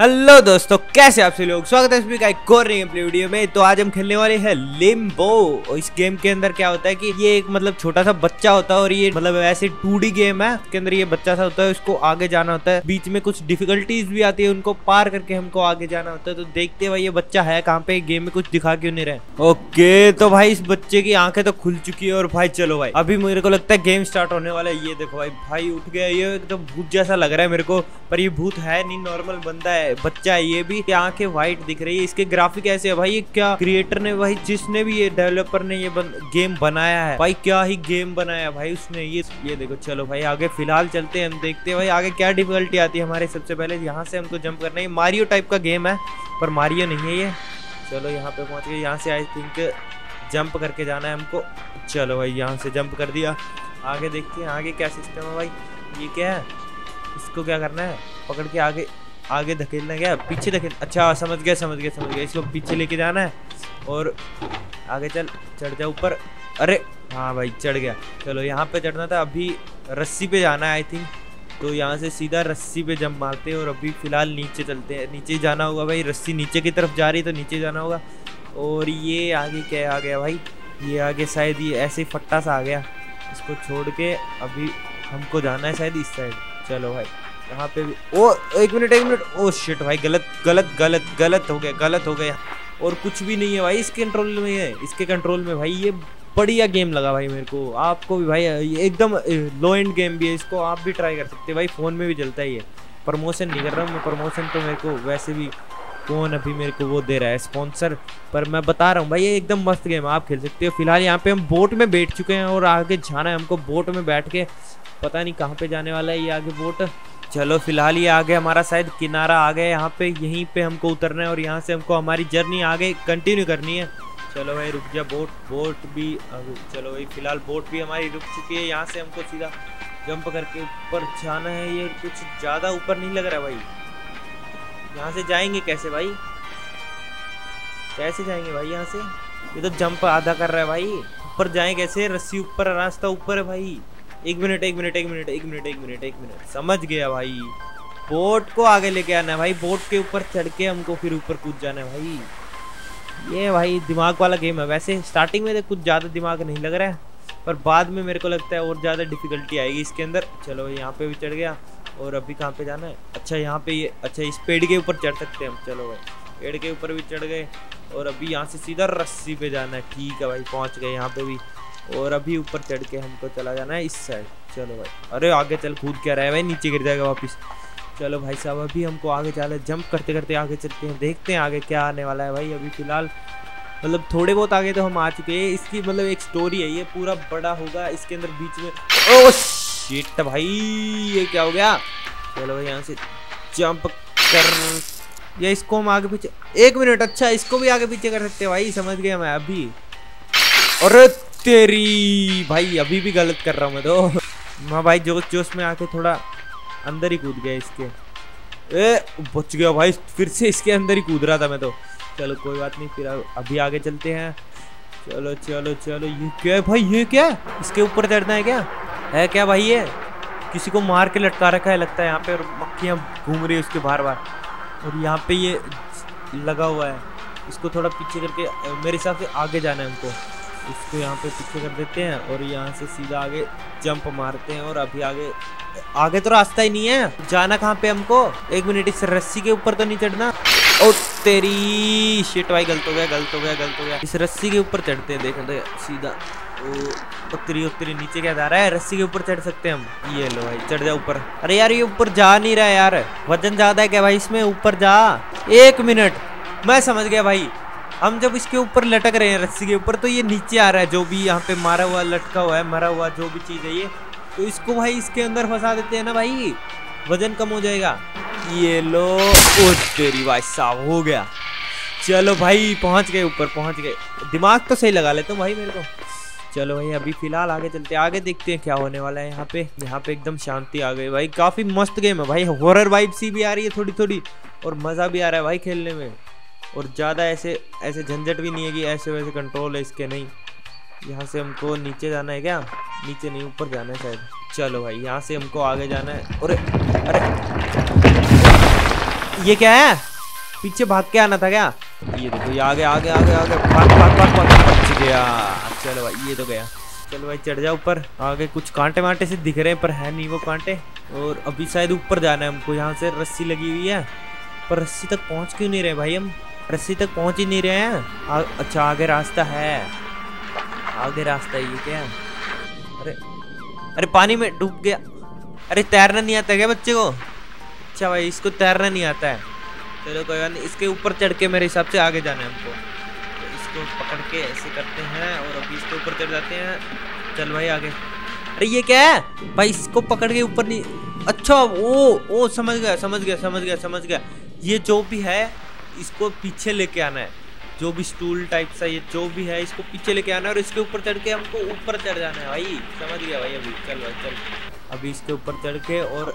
Hello दोस्तों, कैसे आप सभी लोग? स्वागत है इसमें का एक और नई वीडियो में। तो आज हम खेलने वाले हैं लिम्बो और इस गेम के अंदर क्या होता है कि ये एक मतलब छोटा सा बच्चा होता है और ये मतलब ऐसे टू गेम है। इसके अंदर ये बच्चा सा होता है, उसको आगे जाना होता है। बीच में कुछ डिफिकल्टीज भी आती है, उनको पार करके हमको आगे जाना होता है। तो देखते भाई ये बच्चा है कहाँ पे? गेम में कुछ दिखा क्यों नहीं रहे? ओके तो भाई इस बच्चे की आँखें तो खुल चुकी है और भाई चलो भाई, अभी मेरे को लगता है गेम स्टार्ट होने वाला है। ये देखो भाई भाई उठ गया। ये एकदम भूत जैसा लग रहा है मेरे को, पर ये भूत है नहीं नॉर्मल बंदा है। बच्चा है ये भी आँखें व्हाइट दिख रही है। इसके ग्राफिक ऐसे है भाई ये क्या क्रिएटर ने भाई जिसने भी ये डेवलपर ने ये बन, गेम बनाया है। भाई क्या ही गेम बनाया भाई उसने। ये ये देखो चलो भाई आगे फ़िलहाल चलते हैं हम देखते हैं। भाई आगे क्या डिफिकल्टी आती है हमारे सबसे पहले? यहाँ से हमको जंप करना है। मारियो टाइप का गेम है पर मारियो नहीं है ये। चलो यहाँ पे पहुँच गए। यहाँ से आई थिंक जंप करके जाना है हमको। चलो भाई यहाँ से जंप कर दिया। आगे देखते हैं आगे क्या सिस्टम है भाई? ये क्या है? इसको क्या करना है? पकड़ के आगे आगे धकेलना क्या? पीछे धकेल अच्छा समझ गया समझ गया समझ गया। इसको पीछे लेके जाना है और आगे चल, चढ़ जा ऊपर। अरे हाँ भाई, चढ़ गया। चलो, यहाँ पे चढ़ना था। अभी रस्सी पे जाना है आई थिंक तो यहाँ से सीधा रस्सी पे जंप मारते हैं और अभी फ़िलहाल नीचे चलते हैं। नीचे जाना होगा भाई, रस्सी नीचे की तरफ़ जा रही तो नीचे जाना होगा। और ये आगे क्या आ गया भाई? ये आगे शायद ये ऐसे ही फट्टा सा आ गया। इसको छोड़ के अभी हमको जाना है शायद इस साइड चलो भाई, यहाँ पे भी ओ, एक मिनट एक मिनट। ओ शिट भाई, गलत गलत गलत गलत हो गया, गलत हो गया। और कुछ भी नहीं है भाई, इसके कंट्रोल में है। इसके कंट्रोल में भाई, ये बढ़िया गेम लगा भाई मेरे को। आपको भी भाई एकदम लो एंड गेम भी है, इसको आप भी ट्राई कर सकते हैं। भाई फ़ोन में भी चलता ही है। प्रमोशन नहीं कर रहा हूँ मैं प्रमोशन तो मेरे को वैसे भी कौन अभी मेरे को वो दे रहा है? स्पॉन्सर पर मैं बता रहा हूँ भाई, ये एकदम मस्त गेम आप खेल सकते हो। फ़िलहाल यहाँ पे हम बोट में बैठ चुके हैं और आगे जाना है हमको बोट में बैठ के। पता नहीं कहाँ पे जाने वाला है ये आगे बोट चलो, फ़िलहाल ये आगे हमारा शायद किनारा आ गया यहाँ पे यहीं पे हमको उतरना है और यहाँ से हमको हमारी जर्नी आगे कंटिन्यू करनी है। चलो भाई, रुक जा बोट बोट भी चलो भाई, फ़िलहाल बोट भी हमारी रुक चुकी है। यहाँ से हमको सीधा जंप करके ऊपर जाना है। ये कुछ ज़्यादा ऊपर नहीं लग रहा भाई। यहाँ से जाएँगे कैसे भाई? कैसे जाएँगे भाई यहाँ से? ये तो जंप आधा कर रहा है भाई। ऊपर जाए कैसे? रस्सी ऊपर, रास्ता ऊपर है भाई। एक मिनट एक मिनट एक मिनट एक मिनट एक मिनट एक मिनट समझ गया भाई। बोट को आगे लेके आना है भाई। बोट के ऊपर चढ़ के हमको फिर ऊपर कूद जाना है भाई। ये भाई दिमाग वाला गेम है। वैसे स्टार्टिंग में तो कुछ ज़्यादा दिमाग नहीं लग रहा है, पर बाद में मेरे को लगता है और ज़्यादा डिफिकल्टी आएगी इसके अंदर। चलो यहाँ पे भी चढ़ गया। और अभी कहाँ पे जाना है? अच्छा यहाँ पे ये अच्छा इस पेड़ के ऊपर चढ़ सकते हैं हम। चलो भाई। पेड़ के ऊपर भी चढ़ गए और अभी यहाँ से सीधा रस्सी पे जाना है। ठीक है भाई, पहुँच गए यहाँ पे भी। और अभी ऊपर चढ़ के हमको चला जाना है इस साइड चलो भाई। अरे, आगे चल, कूद क्या रहा है भाई, नीचे गिर जाएगा वापस। चलो भाई साहब, अभी हमको आगे चले जंप करते करते आगे चलते हैं। देखते हैं आगे क्या आने वाला है भाई। अभी फ़िलहाल मतलब थोड़े बहुत आगे तो हम आ चुके हैं। इसकी मतलब एक स्टोरी है ये। पूरा बड़ा होगा। इसके अंदर बीच में ओ शिट भाई, ये क्या हो गया? चलो भाई, यहाँ से जंप कर या इसको हम आगे पीछे एक मिनट अच्छा इसको भी आगे पीछे कर सकते हैं भाई, समझ गया मैं अभी। और तेरी भाई, अभी भी गलत कर रहा हूँ मैं तो। हाँ भाई जोश जोश में आके थोड़ा अंदर ही कूद गया इसके। ए, बच गया भाई, फिर से इसके अंदर ही कूद रहा था मैं तो। चलो, कोई बात नहीं, फिर अभी आगे चलते हैं। चलो चलो चलो, ये क्या है भाई, ये क्या इसके ऊपर चढ़ना है क्या? है क्या भाई ये? किसी को मार के लटका रखा है लगता है यहाँ पे और मक्खियाँ घूम रही है उसके बार बार और यहाँ पे ये लगा हुआ है। इसको थोड़ा पीछे करके मेरे हिसाब से आगे जाना है हमको। इसको यहाँ पे पीछे कर देते हैं और यहाँ से सीधा आगे जंप मारते हैं और अभी आगे आगे तो रास्ता ही नहीं है। जाना कहाँ पे हमको? एक मिनट, इस रस्सी के ऊपर तो नहीं चढ़ना। ओ तेरी। शिट भाई, गलत हो गया, गलत हो गया, गलत हो गया। इस रस्सी के ऊपर चढ़ते हैं, देख तो सीधा। उत्तरी उत्तरी नीचे क्या जा रहा है? रस्सी के ऊपर चढ़ सकते हैं हम। ये लो भाई, चढ़ जा ऊपर। अरे यार, ये ऊपर जा नहीं रहा है यार। वज़न ज़्यादा है क्या भाई इसमें? ऊपर जा। एक मिनट। मैं समझ गया भाई। हम जब इसके ऊपर लटक रहे हैं, रस्सी के ऊपर तो ये नीचे आ रहा है, जो भी यहाँ पे मारा हुआ, लटका हुआ है, मरा हुआ, जो भी चीज़ है ये। तो इसको भाई इसके अंदर फंसा देते हैं ना भाई। वज़न कम हो जाएगा। ये लो। ओ, तेरी भाई साहब हो गया। चलो भाई, पहुँच गए ऊपर, पहुँच गए। दिमाग तो सही लगा लेते हो भाई मेरे को। चलो भाई, अभी फ़िलहाल आगे चलते आगे देखते हैं क्या होने वाला है यहाँ पे। यहाँ पे एकदम शांति आ गई भाई। काफ़ी मस्त गेम है भाई। हॉरर वाइब सी भी आ रही है थोड़ी थोड़ी और मज़ा भी आ रहा है भाई खेलने में। और ज़्यादा ऐसे ऐसे झंझट भी नहीं है कि ऐसे वैसे कंट्रोल है इसके, नहीं। यहाँ से हमको नीचे जाना है क्या? नीचे नहीं, ऊपर जाना है शायद। चलो भाई, यहाँ से हमको आगे जाना है। अरे अरे। ये क्या है? पीछे भाग के आना था क्या? ये देखो, ये आगे आगे आगे आगे। भाग भाग भाग भाग। गया। चलो भाई, ये तो गया। चलो भाई, चढ़ जाओ ऊपर। आगे कुछ कांटे वांटे से दिख रहे हैं, पर है नहीं वो कांटे। और अभी शायद ऊपर जाना है हमको। यहाँ से रस्सी लगी हुई है। पर रस्सी तक पहुँच क्यों नहीं रहे भाई हम? रस्सी तक पहुँच ही नहीं रहे हैं। अच्छा आगे रास्ता है। आगे रास्ता ये क्या? अरे अरे पानी में डूब गया। अरे तैरना नहीं आता क्या बच्चे को? अच्छा भाई, इसको तैरना नहीं आता है। चलो कोई बात नहीं, इसके ऊपर चढ़ के मेरे हिसाब से आगे जाना है हमको। तो इसको पकड़ के ऐसे करते हैं और अभी इसके ऊपर चढ़ जाते हैं। चल भाई आगे। अरे ये क्या है? भाई, इसको पकड़ के ऊपर नहीं अच्छा ओ ओ, समझ गया समझ गया समझ गया समझ गया। ये जो भी है, इसको पीछे लेके आना है। जो भी स्टूल टाइप सा ये जो भी है, इसको पीछे लेके आना है और इसके ऊपर चढ़ के हमको ऊपर चढ़ जाना है। भाई, समझ गया भाई अभी। चल भाई, चल। अभी इसके ऊपर चढ़ के और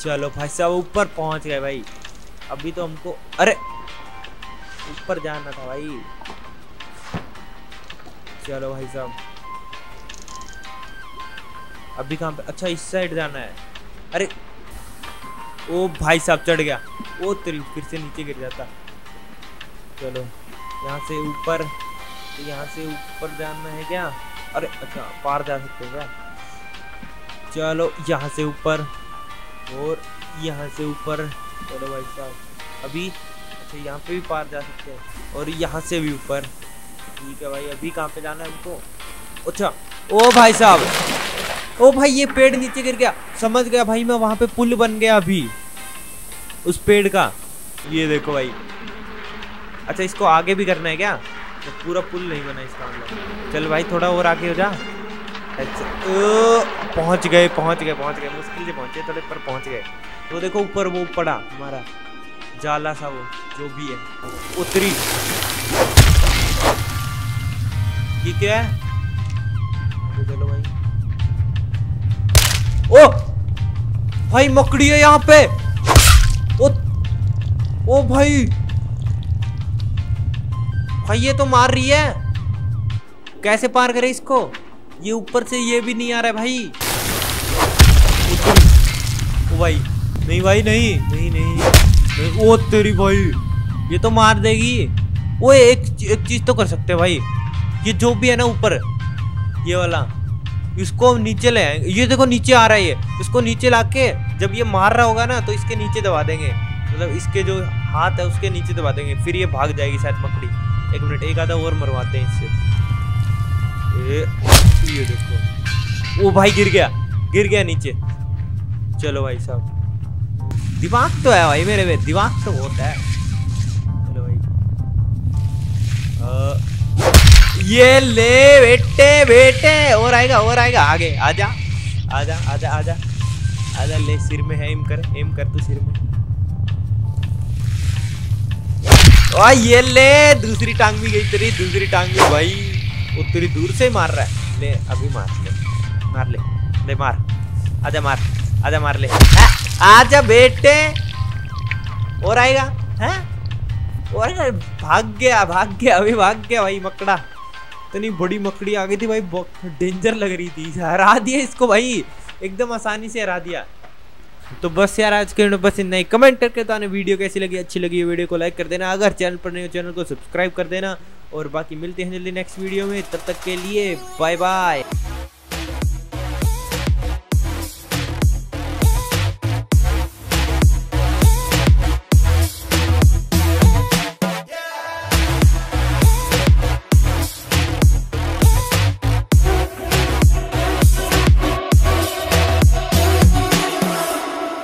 चलो भाई साहब, ऊपर पहुँच गए भाई। अभी तो हमको अरे! ऊपर जाना था भाई। चलो भाई साहब। अभी कहाँ पे अच्छा इस साइड जाना है। अरे! ओ भाई साहब, चढ़ गया। ओ, तेरी फिर से नीचे गिर जाता। चलो, यहाँ से ऊपर यहाँ से ऊपर जाना है क्या? अरे अच्छा पार जा सकते हैं क्या? चलो, यहाँ से ऊपर। और यहाँ से ऊपर चलो भाई साहब, अभी अच्छा यहाँ पे भी पार जा सकते हैं, और यहाँ से भी ऊपर। ठीक है भाई, अभी कहाँ पे जाना है हमको? अच्छा ओ भाई साहब, ओ भाई, ये पेड़ नीचे गिर गया। समझ गया भाई, मैं वहाँ पे पुल बन गया अभी, उस पेड़ का। ये देखो भाई। अच्छा इसको आगे भी करना है क्या? तो पूरा पुल नहीं बना इसका मतलब। चल भाई, थोड़ा और आगे हो जा। अच्छा पहुँच गए पहुँच गए पहुँच गए। मुश्किल से पहुँचे, थोड़े पर पहुँच गए। तो देखो, ऊपर वो पड़ा, हमारा जाला सा वो, जो भी है। उतरी। ये क्या है? चलो भाई। ओ! भाई, मकड़ी है यहाँ पे। ओ ओ भाई। भाई, ये तो मार रही है। कैसे पार करे इसको? ये ऊपर से ये भी नहीं आ रहा है भाई। ओ भाई नहीं भाई नहीं नहीं नहीं, नहीं ओ तेरी भाई ये तो मार देगी। वो एक एक चीज़ तो कर सकते हैं भाई ये जो भी है ना ऊपर ये वाला इसको नीचे ले आएँगे ये देखो नीचे आ रहा है ये इसको नीचे लाके जब ये मार रहा होगा ना तो इसके नीचे दबा देंगे मतलब इसके जो हाथ है उसके नीचे दबा देंगे फिर ये भाग जाएगी शायद मकड़ी। एक मिनट एक आधा और मरवाते हैं इससे। ये देखो। वो भाई गिर गया। गिर गया नीचे। चलो भाई साहब। दिमाग तो है भाई मेरे में दिमाग तो बहुत है। चलो भाई। आ, ये ले बेटे बेटे और आएगा और आएगा आगे आजा आजा आजा आजा आजा ले सिर में है एम कर एम कर तू सिर में। आ, ये ले दूसरी टांग भी गई तेरी दूसरी टांग भी भाई वो तेरी दूर से मार रहा है। ले अभी मार ले मार ले। ले मार। आजा मार आजा मार ले। आ, आजा बेटे। और आएगा? हैं? और भाग गया भाग गया अभी भाग गया भाई मकड़ा। इतनी बड़ी मकड़ी आ गई थी भाई डेंजर लग रही थी। हरा दिया इसको भाई। एकदम आसानी से हरा दिया। तो बस यार आज के बस इतना ही। कमेंट करके तो आने वीडियो कैसी लगी। अच्छी लगी वीडियो को लाइक कर देना। अगर चैनल पर नहीं हो चैनल को सब्सक्राइब कर देना। और बाकी मिलते हैं जल्दी नेक्स्ट वीडियो में। तब तक के लिए बाय बाय